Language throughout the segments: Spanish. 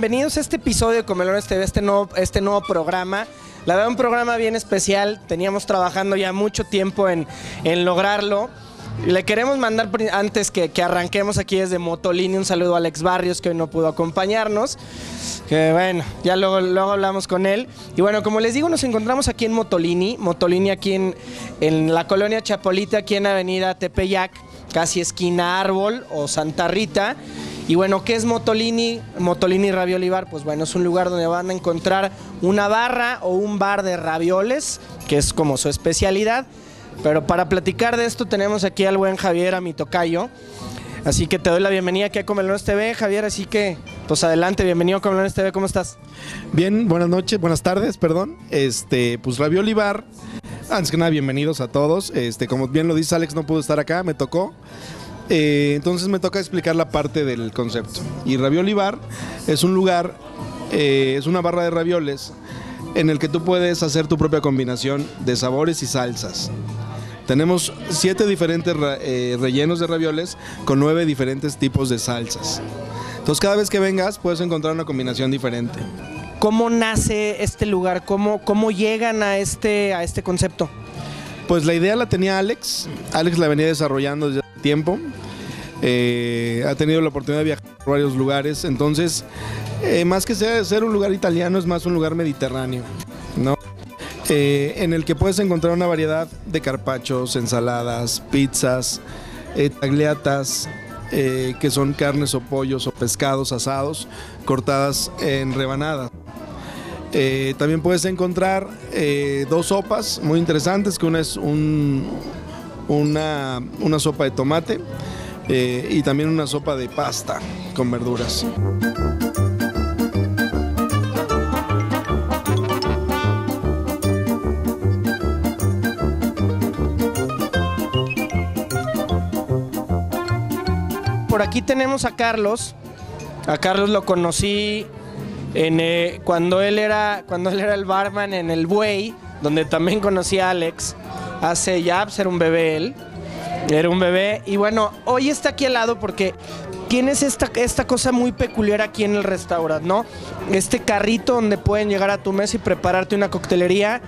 Bienvenidos a este episodio de Comelones TV, este nuevo, este nuevo programa. La verdad, un programa bien especial. Teníamos trabajando ya mucho tiempo en, en lograrlo. Le queremos mandar, antes que, que arranquemos aquí desde Motolini, un saludo a Alex Barrios, que hoy no pudo acompañarnos. Que bueno, ya luego, luego hablamos con él. Y bueno, como les digo, nos encontramos aquí en Motolini. Motolini aquí en, en la colonia Chapolita, aquí en Avenida Tepeyac, casi esquina Árbol o Santa Rita. Y bueno, ¿qué es Motolini? Motolini Ravioli Bar, pues bueno, es un lugar donde van a encontrar una barra o un bar de ravioles, que es como su especialidad. Pero para platicar de esto tenemos aquí al buen Javier, a mi tocayo. Así que te doy la bienvenida aquí a Comelones TV, Javier. Así que, pues adelante, bienvenido a Comelones TV, ¿cómo estás? Bien, buenas noches, buenas tardes, perdón. Este, pues Ravioli Bar. Antes que nada, bienvenidos a todos. Este, como bien lo dice Alex, no pudo estar acá, me tocó. Eh, entonces me toca explicar la parte del concepto. Y Ravioli Bar es un lugar, eh, es una barra de ravioles en el que tú puedes hacer tu propia combinación de sabores y salsas. Tenemos siete diferentes eh, rellenos de ravioles con nueve diferentes tipos de salsas. Entonces cada vez que vengas puedes encontrar una combinación diferente. ¿Cómo nace este lugar? ¿Cómo, cómo llegan a este, a este concepto? Pues la idea la tenía Alex. Alex la venía desarrollando desde tiempo. Eh, ha tenido la oportunidad de viajar por varios lugares. Entonces, eh, más que ser, ser un lugar italiano, es más un lugar mediterráneo. ¿no? Eh, en el que puedes encontrar una variedad de carpachos, ensaladas, pizzas, tagliatas, que son carnes o pollos o pescados asados cortadas en rebanadas. También puedes encontrar dos sopas muy interesantes, que una es un- una, una sopa de tomate eh, y también una sopa de pasta con verduras. Por aquí tenemos a Carlos. A Carlos lo conocí en, eh, cuando, él era, cuando él era el barman en el Buey, donde también conocí a Alex. Hace ya, pues era un bebé él. Era un bebé. Y bueno, hoy está aquí al lado porque tienes esta, esta cosa muy peculiar aquí en el restaurante, ¿no? Este carrito donde pueden llegar a tu mesa y prepararte una coctelería.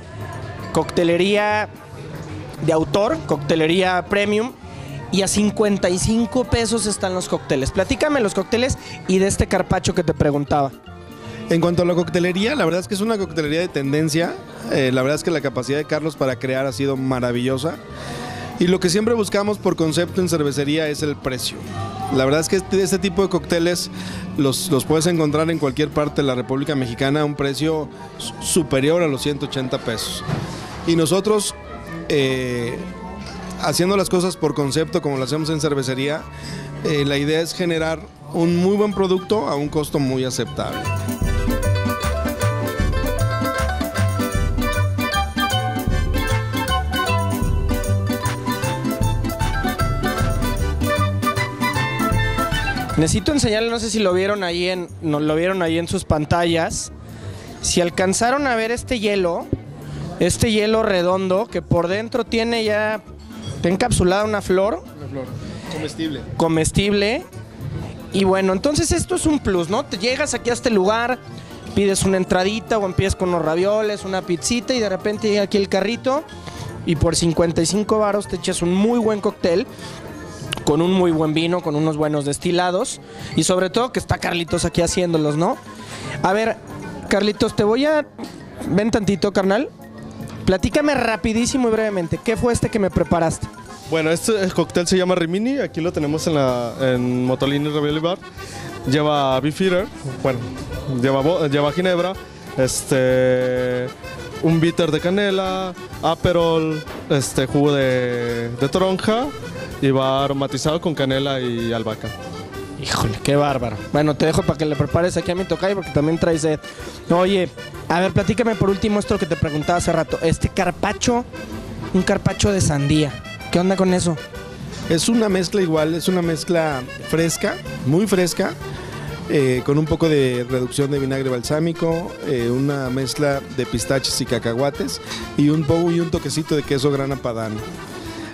Coctelería de autor, coctelería premium. Y a 55 pesos están los cócteles. Platícame los cócteles y de este carpacho que te preguntaba. En cuanto a la coctelería, la verdad es que es una coctelería de tendencia. Eh, la verdad es que la capacidad de Carlos para crear ha sido maravillosa. Y lo que siempre buscamos por concepto en cervecería es el precio. La verdad es que este, este tipo de cócteles los, los puedes encontrar en cualquier parte de la República Mexicana a un precio su- superior a los 180 pesos. Y nosotros, eh, haciendo las cosas por concepto como lo hacemos en cervecería, eh, la idea es generar un muy buen producto a un costo muy aceptable. Necesito enseñarle, no sé si lo vieron ahí en, no, lo vieron ahí en sus pantallas. Si alcanzaron a ver este hielo, este hielo redondo que por dentro tiene ya encapsulada una flor Una flor comestible. comestible. Y bueno, entonces esto es un plus, ¿no? Te llegas aquí a este lugar, pides una entradita o empiezas con unos ravioles, una pizzita y de repente llega aquí el carrito y por 55 varos te echas un muy buen cóctel con un muy buen vino, con unos buenos destilados y sobre todo que está Carlitos aquí haciéndolos, ¿no? A ver, Carlitos, te voy a... Ven tantito, carnal. Platícame rapidísimo y brevemente, ¿qué fue este que me preparaste? Bueno, este el cóctel se llama Rimini, aquí lo tenemos en, la, en Motolini Ravioli Bar. Lleva beefeater, bueno, lleva, lleva ginebra, este, un bitter de canela, aperol, este, jugo de, de toronja y va aromatizado con canela y albahaca. Híjole, qué bárbaro. Bueno, te dejo para que le prepares aquí a mi tocayo porque también traes sed. Oye, a ver, platícame por último esto que te preguntaba hace rato. Este carpacho, un carpacho de sandía. ¿Qué onda con eso? Es una mezcla igual, es una mezcla fresca, muy fresca, eh, con un poco de reducción de vinagre balsámico, eh, una mezcla de pistaches y cacahuates y un poco y un toquecito de queso grana padano.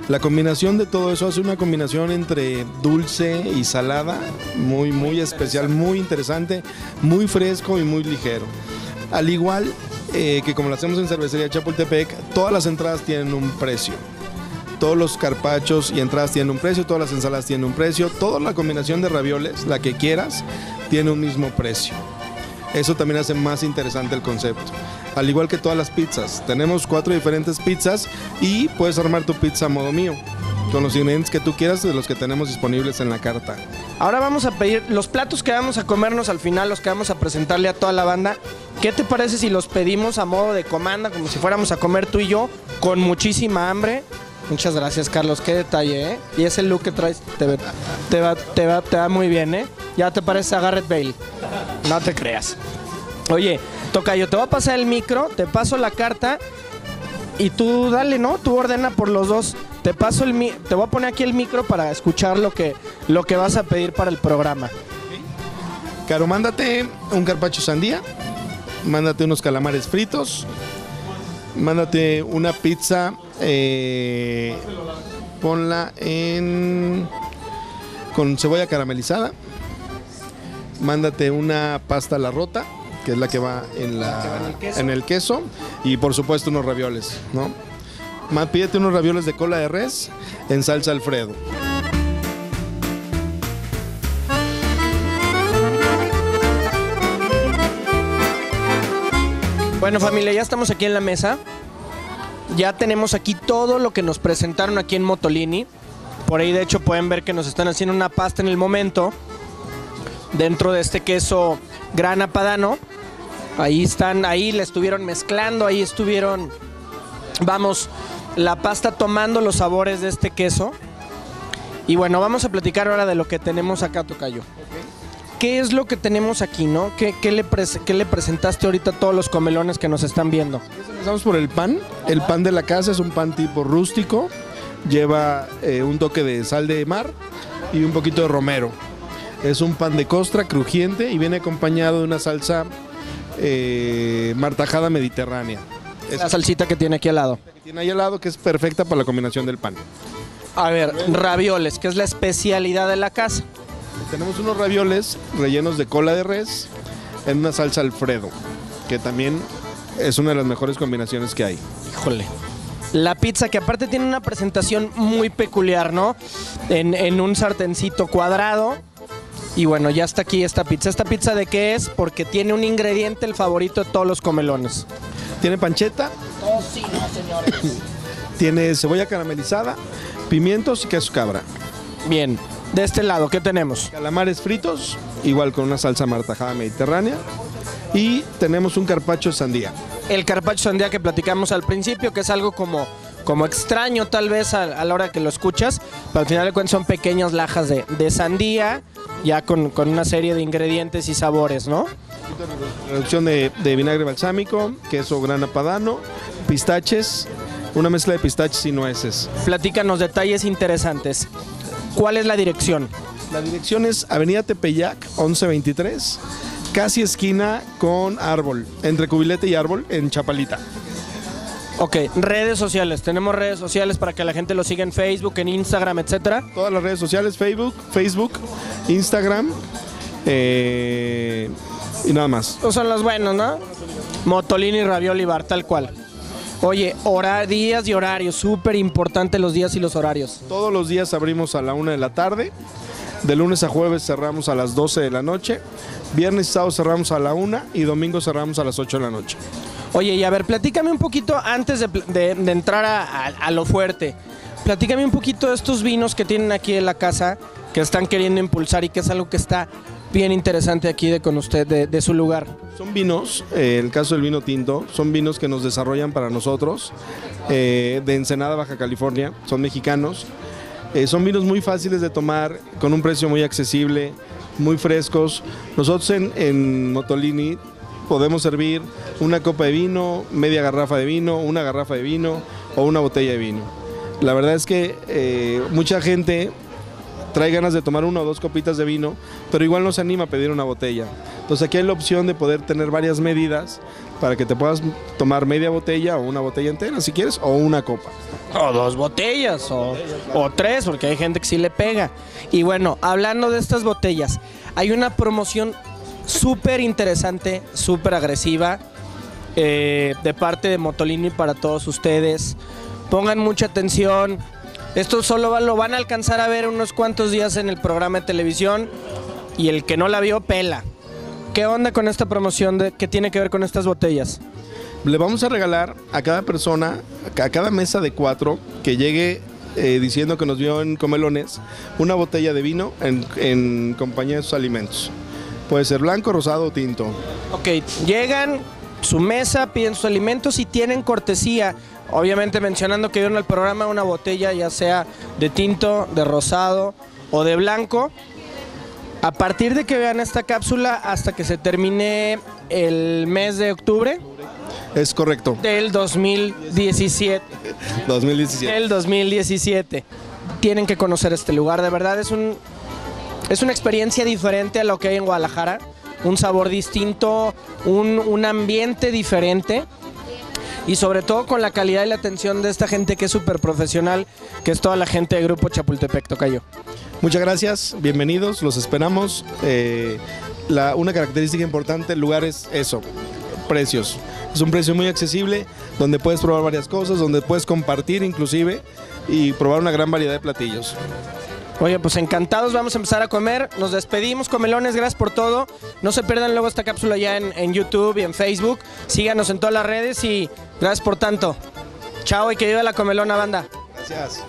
La combinación de todo eso hace una combinación entre dulce y salada, muy, muy especial, muy interesante, muy fresco y muy ligero. Al igual eh, que como lo hacemos en Cervecería Chapultepec, todas las entradas tienen un precio. Todos los carpachos y entradas tienen un precio, todas las ensaladas tienen un precio, toda la combinación de ravioles, la que quieras, tiene un mismo precio. Eso también hace más interesante el concepto. Al igual que todas las pizzas. Tenemos cuatro diferentes pizzas y puedes armar tu pizza a modo mío. Con los ingredientes que tú quieras de los que tenemos disponibles en la carta. Ahora vamos a pedir los platos que vamos a comernos al final, los que vamos a presentarle a toda la banda. ¿Qué te parece si los pedimos a modo de comanda, como si fuéramos a comer tú y yo, con muchísima hambre? Muchas gracias, Carlos. Qué detalle, ¿eh? Y ese look que traes te, te va, te, va, te va muy bien, ¿eh? Ya te parece a Garrett Bale. No te creas. Oye, Tocayo, te voy a pasar el micro, te paso la carta y tú dale, ¿no? Tú ordena por los dos. Te paso el te voy a poner aquí el micro para escuchar lo que, lo que vas a pedir para el programa. Caro, mándate un carpacho sandía, mándate unos calamares fritos, mándate una pizza, eh, ponla en con cebolla caramelizada, mándate una pasta a la rota, que es la que va en, la, que va en el queso. en el queso, y por supuesto unos ravioles, ¿no? Más pídete unos ravioles de cola de res en salsa Alfredo. Bueno familia, ya estamos aquí en la mesa. Ya tenemos aquí todo lo que nos presentaron aquí en Motolini. Por ahí de hecho pueden ver que nos están haciendo una pasta en el momento. Dentro de este queso grana padano. Ahí están, ahí le estuvieron mezclando, ahí estuvieron, vamos, la pasta tomando los sabores de este queso. Y bueno, vamos a platicar ahora de lo que tenemos acá, Tocayo. ¿Qué es lo que tenemos aquí, no? ¿Qué, qué le, pres- qué le presentaste ahorita a todos los comelones que nos están viendo? Empezamos por el pan. El pan de la casa es un pan tipo rústico. Lleva eh, un toque de sal de mar y un poquito de romero. Es un pan de costra crujiente y viene acompañado de una salsa eh, martajada mediterránea. Es La salsita que tiene aquí al lado. que tiene ahí al lado que es perfecta para la combinación del pan. A ver, ravioles, que es la especialidad de la casa. Tenemos unos ravioles rellenos de cola de res en una salsa Alfredo, que también es una de las mejores combinaciones que hay. Híjole. La pizza que aparte tiene una presentación muy peculiar, ¿no? En, en un sartencito cuadrado. Y bueno, ya está aquí esta pizza. ¿Esta pizza de qué es? Porque tiene un ingrediente el favorito de todos los comelones. Tiene pancheta, tiene cebolla caramelizada, pimientos y queso cabra. Bien, de este lado, ¿qué tenemos? Calamares fritos, igual con una salsa martajada mediterránea. Y tenemos un carpacho de sandía. El carpaccio sandía que platicamos al principio, que es algo como, como extraño tal vez a, a la hora que lo escuchas, pero al final de cuentas son pequeñas lajas de, de sandía, ya con, con una serie de ingredientes y sabores, ¿no? Reducción de, de vinagre balsámico, queso grana padano, pistaches, una mezcla de pistaches y nueces. Platícanos detalles interesantes. ¿Cuál es la dirección? La dirección es Avenida Tepeyac, 1123, casi esquina con Árbol, entre Cubilete y Árbol, en Chapalita. Ok, redes sociales. Tenemos redes sociales para que la gente lo siga en Facebook, en Instagram, etcétera. Todas las redes sociales, Facebook, Facebook, Instagram eh, y nada más. Estos son los buenos, ¿no? Motolini, Ravioli Bar, tal cual. Oye, hora, días y horarios. Súper importante los días y los horarios. Todos los días abrimos a la una de la tarde. De lunes a jueves cerramos a las 12 de la noche. Viernes y sábado cerramos a la una y domingo cerramos a las 8 de la noche. Oye, y a ver, platícame un poquito antes de, pl- de- de entrar a, a- a lo fuerte. Platícame un poquito de estos vinos que tienen aquí en la casa, que están queriendo impulsar y que es algo que está bien interesante aquí de con usted, de, su lugar. Son vinos, eh, el caso del vino tinto, son vinos que nos desarrollan para nosotros, eh, de Ensenada, Baja California, son mexicanos. Eh, son vinos muy fáciles de tomar, con un precio muy accesible, muy frescos. Nosotros en, en Motolini podemos servir una copa de vino, media garrafa de vino, una garrafa de vino o una botella de vino. La verdad es que mucha gente trae ganas de tomar una o dos copitas de vino, pero igual no se anima a pedir una botella. Entonces aquí hay la opción de poder tener varias medidas para que te puedas tomar media botella o una botella entera si quieres o una copa. O dos botellas, o, o tres, porque hay gente que sí le pega. Y bueno, hablando de estas botellas, hay una promoción súper interesante, súper agresiva eh, de parte de Motolini para todos ustedes. Pongan mucha atención. Esto solo lo van a alcanzar a ver unos cuantos días en el programa de televisión y el que no la vio, pela. ¿Qué onda con esta promoción de, que tiene que ver con estas botellas? Le vamos a regalar a cada persona, a cada mesa de cuatro que llegue eh, diciendo que nos vio en Comelones, una botella de vino en, en compañía de sus alimentos. Puede ser blanco, rosado o tinto. Ok, llegan, su mesa, piden sus alimentos y tienen cortesía. Obviamente mencionando que vieron el programa una botella ya sea de tinto, de rosado o de blanco. A partir de que vean esta cápsula hasta que se termine el mes de octubre Es correcto, del 2017. 2017. Del 2017. Tienen que conocer este lugar, de verdad es un es una experiencia diferente a lo que hay en Guadalajara, un sabor distinto, un, un ambiente diferente y sobre todo con la calidad y la atención de esta gente que es súper profesional, que es toda la gente del Grupo Chapultepec, Tocayo. Muchas gracias, bienvenidos, los esperamos. Eh, la, una característica importante del lugar es eso, precios. Es un precio muy accesible, donde puedes probar varias cosas, donde puedes compartir inclusive y probar una gran variedad de platillos. Oye, pues encantados, vamos a empezar a comer. Nos despedimos, comelones, gracias por todo. No se pierdan luego esta cápsula ya en, en YouTube y en Facebook. Síganos en todas las redes y gracias por tanto. Chao y que viva la comelona banda. Gracias.